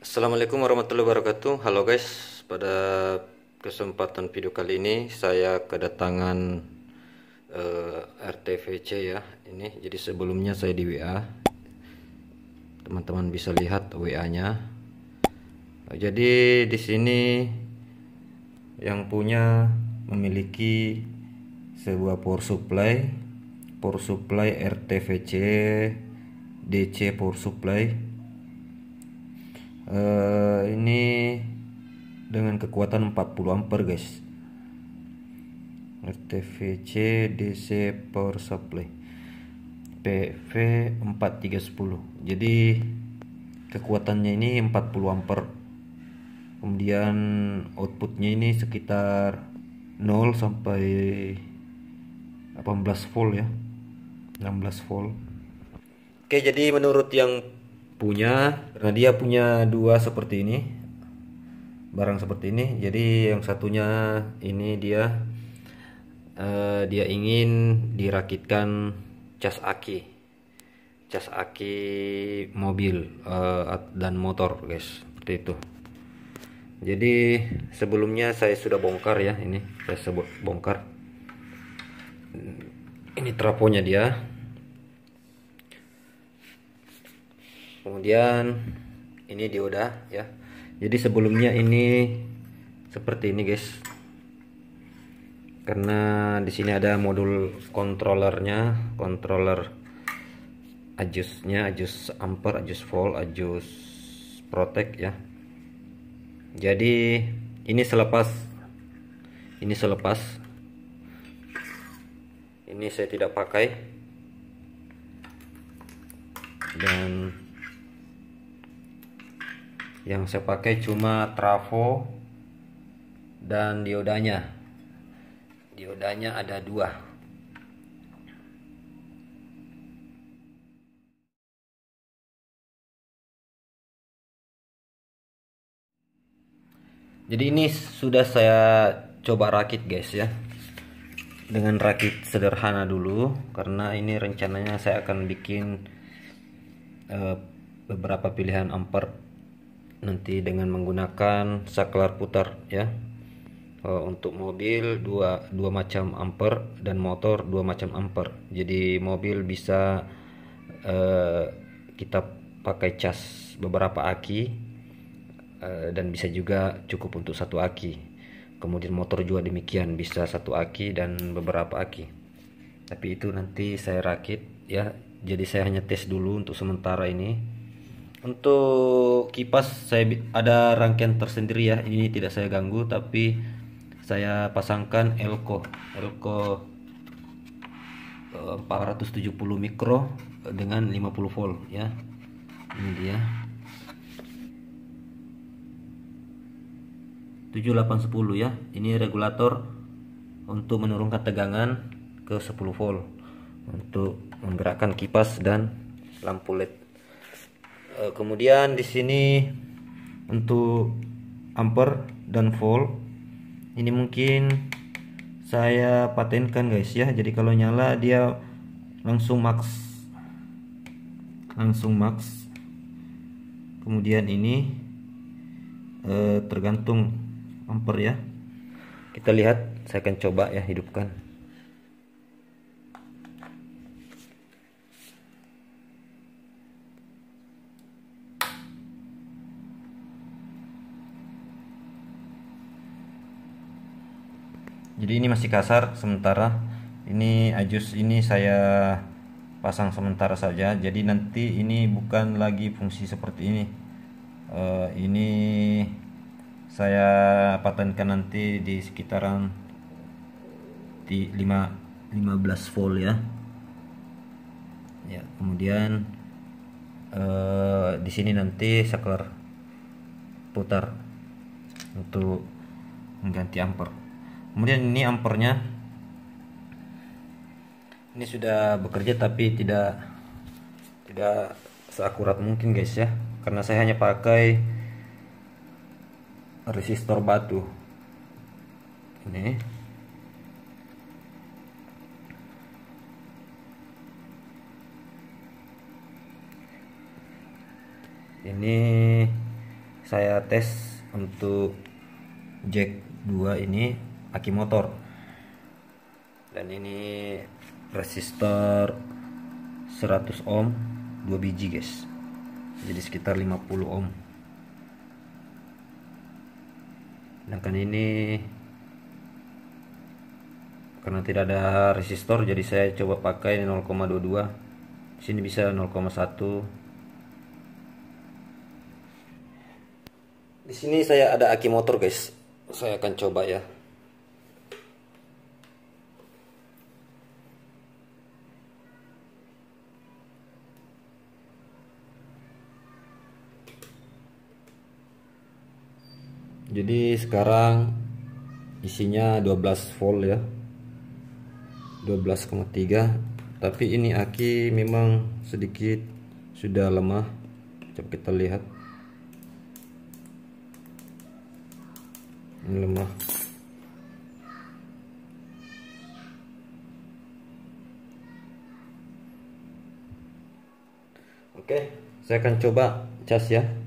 Assalamualaikum warahmatullahi wabarakatuh. Halo guys Pada kesempatan video kali ini Saya kedatangan uh, eh, RTVC ya Ini. Jadi sebelumnya saya di WA Teman-teman bisa lihat WA nya Jadi di sini Yang punya Memiliki Sebuah power supply Power supply RTVC DC power supply uh, ini dengan kekuatan 40 ampere guys. RTVC DC power supply. PV 4310 jadi kekuatannya ini 40 ampere. Kemudian outputnya ini sekitar 0 sampai 18 volt ya. 16 volt. Oke jadi menurut yang punya karena dia punya dua seperti ini barang seperti ini. Jadi yang satunya ini dia uh, dia ingin dirakitkan cas aki cas aki mobil uh, dan motor guys seperti itu. Jadi sebelumnya saya sudah bongkar ya ini saya sebut bongkar. Ini trafonya dia kemudian ini dioda ya. Jadi sebelumnya ini seperti ini guys. Karena di sini ada modul controllernya controller adjustnya adjust ampere adjust volt adjust protect ya. Jadi ini selepas ini selepas. Ini saya tidak pakai. Dan yang saya pakai cuma trafo dan diodanya. Diodanya ada dua. Jadi ini sudah saya coba rakit guys ya. Dengan rakit sederhana dulu karena ini rencananya saya akan bikin uh, beberapa pilihan ampere nanti dengan menggunakan saklar putar ya. Uh, untuk mobil dua dua macam ampere dan motor dua macam ampere jadi mobil bisa uh, kita pakai cas beberapa aki uh, dan bisa juga cukup untuk satu aki. Kemudian motor juga demikian bisa satu aki dan beberapa aki. Tapi itu nanti saya rakit ya. Jadi saya hanya tes dulu untuk sementara ini untuk kipas saya ada rangkaian tersendiri ya. Ini tidak saya ganggu tapi saya pasangkan elko. Elko 470 eh, mikro dengan 50 volt ya. Ini dia. 7810 ya. Ini regulator untuk menurunkan tegangan ke 10 volt untuk menggerakkan kipas dan lampu led Eh, kemudian di sini untuk ampere dan volt ini mungkin saya patenkan guys ya. Jadi kalau nyala dia langsung max. Langsung max. Kemudian ini eh, tergantung ampere ya. Kita lihat saya akan coba ya hidupkan jadi ini masih kasar sementara ini ajus ini saya pasang sementara saja. Jadi nanti ini bukan lagi fungsi seperti ini. Uh, ini saya patenkan nanti di sekitaran di 5 15 volt ya. Ya kemudian uh, di sini nanti saklar putar untuk mengganti ampere kemudian ini ampernya. Ini sudah bekerja tapi tidak tidak seakurat mungkin guys ya. Karena saya hanya pakai resistor batu. Ini. Ini saya tes untuk jack 2 ini aki motor. Dan ini resistor 100 ohm 2 biji guys. Jadi sekitar 50 ohm. Sedangkan ini karena tidak ada resistor jadi saya coba pakai 0,22 sini bisa 0,1 Di sini saya ada aki motor guys. Saya akan coba ya. Jadi sekarang isinya 12 volt ya. 12,3 tapi ini aki memang sedikit sudah lemah. Coba kita lihat. ini lemah oke saya akan coba cas ya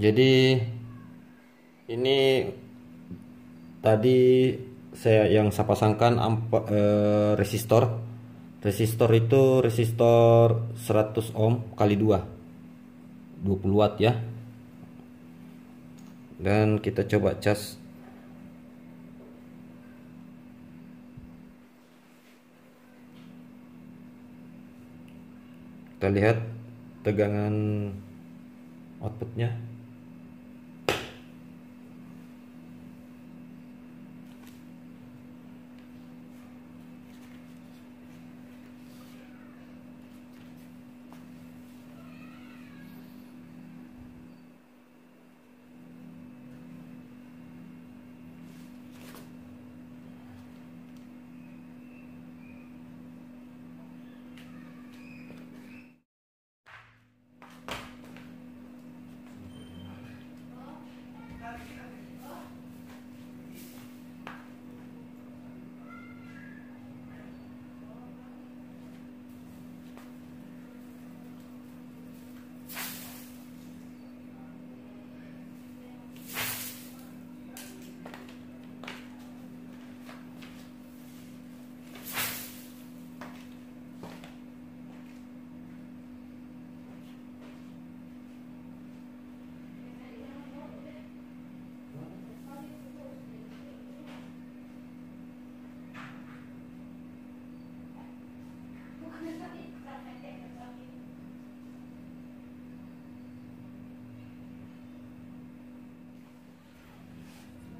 jadi ini tadi saya yang saya pasangkan eh, resistor. Resistor itu resistor 100 ohm kali 2 20 watt ya. Dan kita coba cas. Kita lihat tegangan outputnya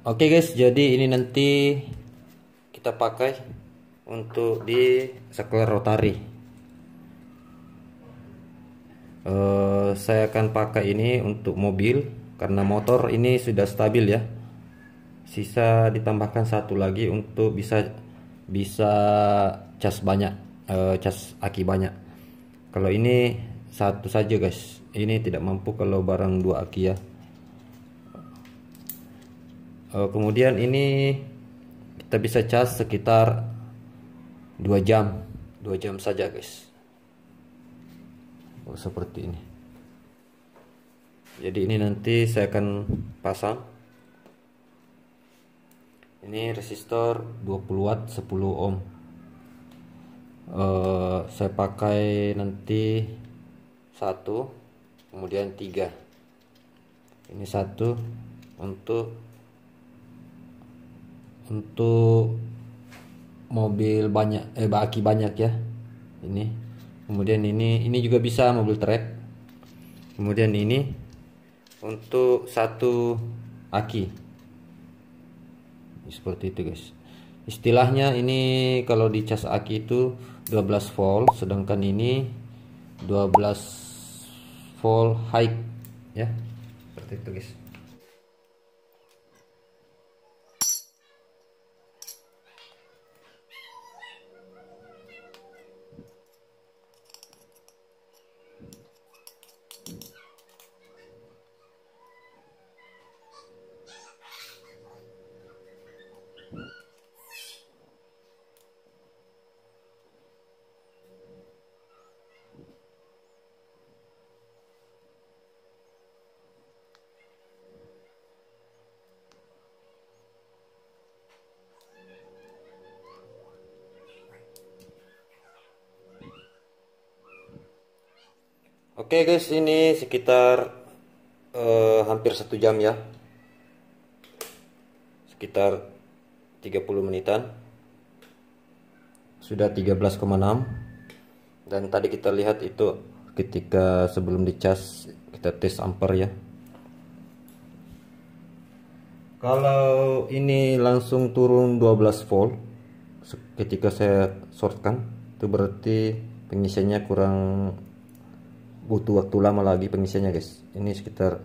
Oke okay guys, jadi ini nanti kita pakai untuk di saklar rotari. Uh, saya akan pakai ini untuk mobil karena motor ini sudah stabil ya. Sisa ditambahkan satu lagi untuk bisa bisa cas banyak, uh, cas aki banyak. Kalau ini satu saja guys, ini tidak mampu kalau barang dua aki ya kemudian ini kita bisa cas sekitar 2 jam 2 jam saja guys. Oh, seperti ini. Jadi ini nanti saya akan pasang. Ini resistor 20 watt 10 ohm. Uh, saya pakai nanti satu kemudian tiga. Ini satu untuk untuk mobil banyak eh baki banyak ya. Ini. Kemudian ini ini juga bisa mobil trek. Kemudian ini untuk satu aki. Seperti itu guys. Istilahnya ini kalau di cas aki itu 12 volt sedangkan ini 12 volt high ya. Seperti itu guys Oke okay guys, ini sekitar uh, hampir satu jam ya. Sekitar 30 menitan. Sudah 13,6. Dan tadi kita lihat itu ketika sebelum dicas kita tes ampere ya. Kalau ini langsung turun 12 volt ketika saya shortkan itu berarti pengisiannya kurang butuh waktu lama lagi pengisiannya guys ini sekitar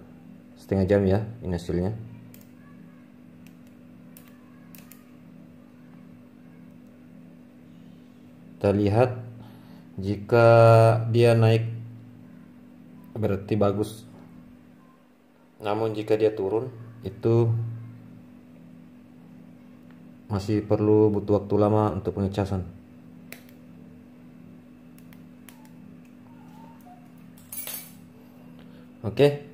setengah jam ya ini hasilnya kita lihat jika dia naik berarti bagus. Namun jika dia turun itu masih perlu butuh waktu lama untuk pengecasan. Oke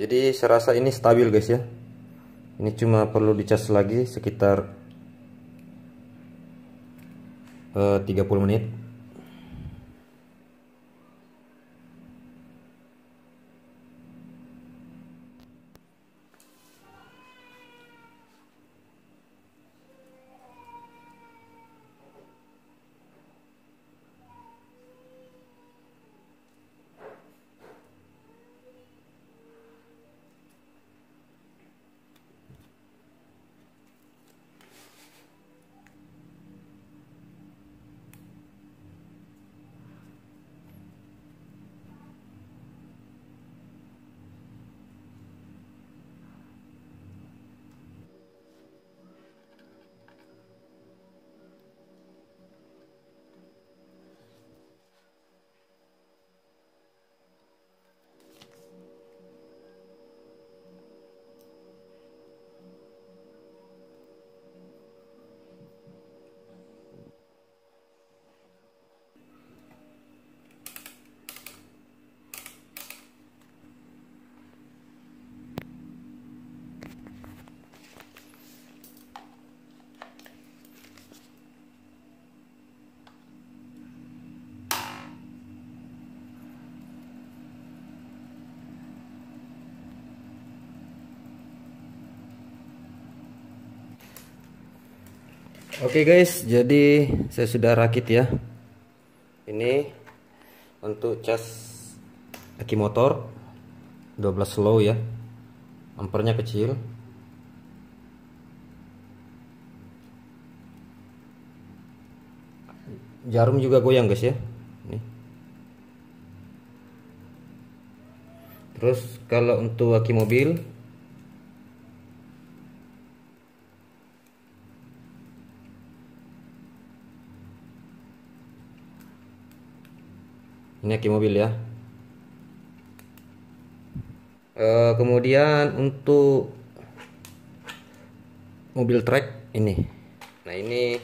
jadi saya rasa ini stabil guys ya. Ini cuma perlu dicas lagi sekitar uh, eh, 30 menit Oke okay guys, jadi saya sudah rakit ya. Ini untuk cas aki motor 12 slow ya. Ampernya kecil. Jarum juga goyang guys ya. Ini. Terus kalau untuk aki mobil ini mobil ya. E, kemudian untuk mobil track ini. Nah ini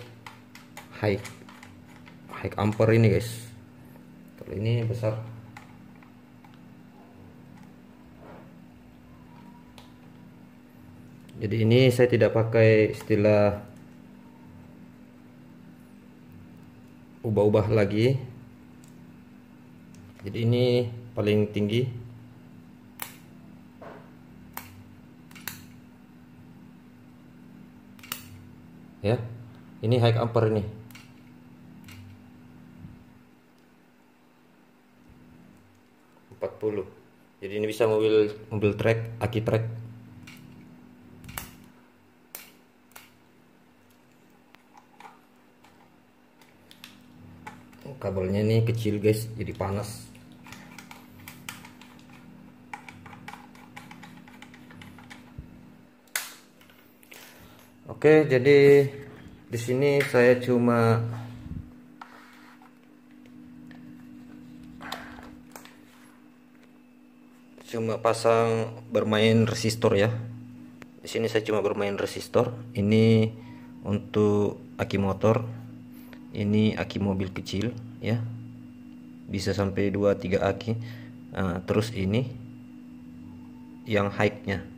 high high ampere ini guys. Kalau ini besar. Jadi ini saya tidak pakai istilah ubah-ubah lagi jadi ini paling tinggi. Ya ini high ampere ini. Empat puluh. Jadi ini bisa mobil mobil track aki track. Kabelnya ini kecil guys jadi panas Oke, jadi di sini saya cuma cuma pasang bermain resistor ya. Di sini saya cuma bermain resistor. Ini untuk aki motor. Ini aki mobil kecil ya. Bisa sampai 2 3 aki. Nah, terus ini yang high-nya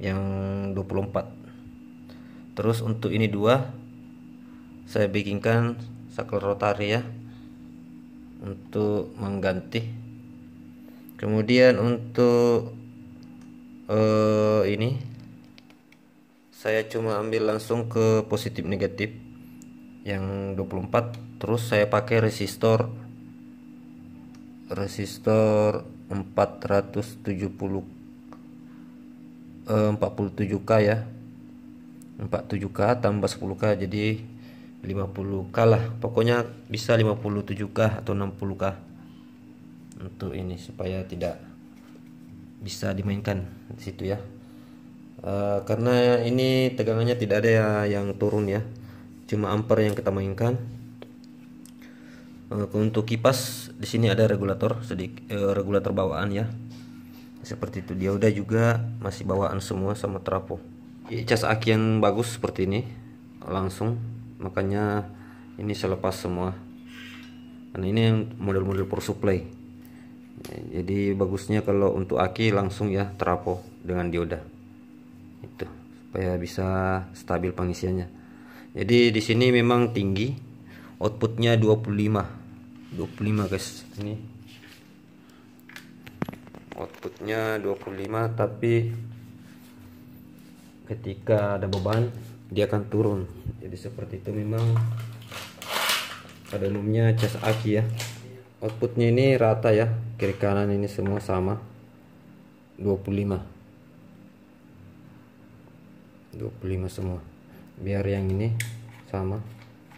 yang 24 terus untuk ini dua saya bikinkan saklar rotari ya untuk mengganti. Kemudian untuk uh, ini saya cuma ambil langsung ke positif negatif yang 24 terus saya pakai resistor resistor 470 eh, 47k ya 47k tambah 10k jadi 50k lah. Pokoknya bisa 57k atau 60k untuk ini supaya tidak bisa dimainkan di situ ya. Uh, karena ini tegangannya tidak ada ya yang turun ya. Cuma ampere yang kita mainkan. Uh, untuk kipas di sini ada regulator sedikit uh, regulator bawaan ya. Seperti itu. Dia udah juga masih bawaan semua sama trafo cas aki yang bagus seperti ini langsung. Makanya ini selepas semua. Karena ini model-model power supply. Jadi bagusnya kalau untuk aki langsung ya trafo dengan dioda. Itu supaya bisa stabil pengisiannya. Jadi di sini memang tinggi outputnya 25 25 guys ini. Outputnya 25 tapi ketika ada beban dia akan turun. Jadi seperti itu memang pada umumnya cas aki ya. Outputnya ini rata ya kiri kanan ini semua sama. 25 25 semua. Biar yang ini sama.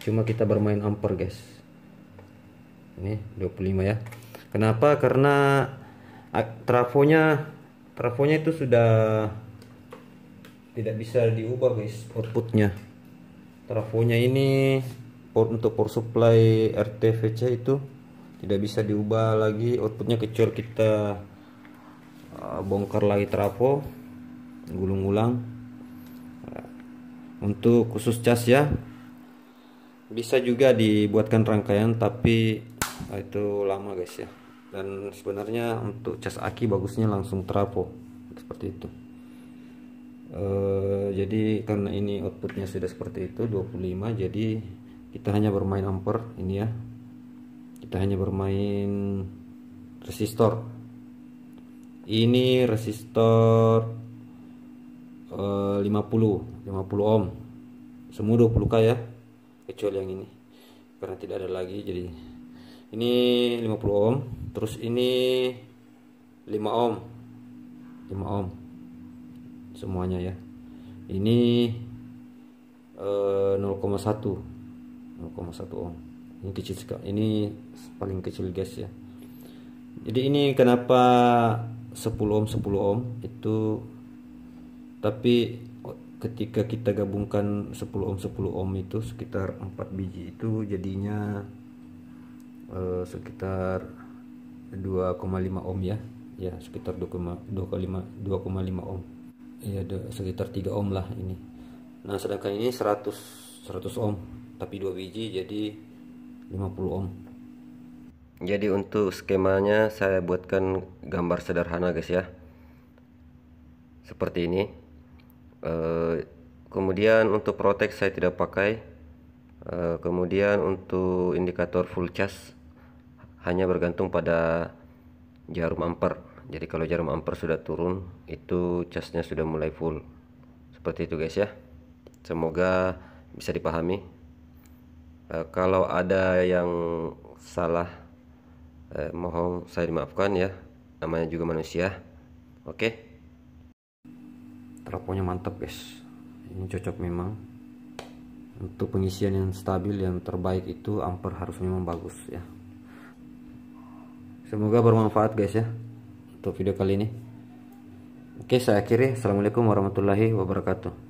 Cuma kita bermain ampere guys. Ini 25 ya. Kenapa? Karena trafonya trafonya itu sudah tidak bisa diubah guys. Outputnya. Trafonya ini untuk power supply RTVC itu tidak bisa diubah lagi. Outputnya kecuali kita uh, bongkar lagi trafo gulung ulang untuk khusus cas ya bisa juga dibuatkan rangkaian tapi uh, itu lama guys ya. Dan sebenarnya untuk cas aki bagusnya langsung trafo seperti itu e, jadi karena ini outputnya sudah seperti itu 25 jadi kita hanya bermain ampere ini ya. Kita hanya bermain resistor. Ini resistor e, 50 50 ohm. Semua 20k ya kecuali yang ini. Karena tidak ada lagi jadi ini 50 ohm terus ini 5 ohm. 5 ohm semuanya ya. Ini eh, 0,1 0,1 ohm. Ini kecil sekali ini paling kecil guys ya. Jadi ini kenapa 10 ohm 10 ohm itu tapi ketika kita gabungkan 10 ohm 10 ohm itu sekitar 4 biji itu jadinya uh, sekitar 2,5 ohm ya. Ya sekitar 2,5 2,5 ohm ya sekitar 3 ohm lah ini. Nah sedangkan ini 100 100 ohm tapi dua biji jadi 50 ohm jadi untuk skemanya saya buatkan gambar sederhana guys ya. Seperti ini. E, kemudian untuk protek saya tidak pakai. E, kemudian untuk indikator full charge hanya bergantung pada jarum ampere jadi kalau jarum ampere sudah turun itu casnya sudah mulai full. Seperti itu guys ya. Semoga bisa dipahami. Uh, kalau ada yang salah eh, mohon saya dimaafkan ya. Namanya juga manusia. Oke? Okay? traponya mantap guys. Ini cocok memang. Untuk pengisian yang stabil yang terbaik itu ampere harus memang bagus ya. Semoga bermanfaat guys ya untuk video kali ini. Oke saya akhiri. Assalamualaikum warahmatullahi wabarakatuh